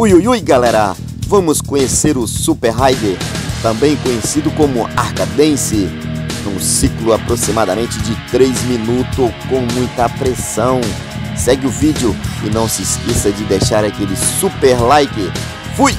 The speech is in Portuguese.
Ui, ui, ui, galera! Vamos conhecer o Super Rider, também conhecido como Arcadense, num ciclo aproximadamente de 3 minutos com muita pressão. Segue o vídeo e não se esqueça de deixar aquele super like. Fui!